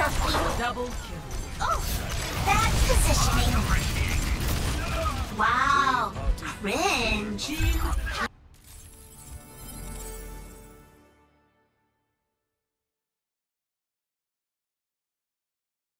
Double kill. Oh, that's positioning. Wow, cringe.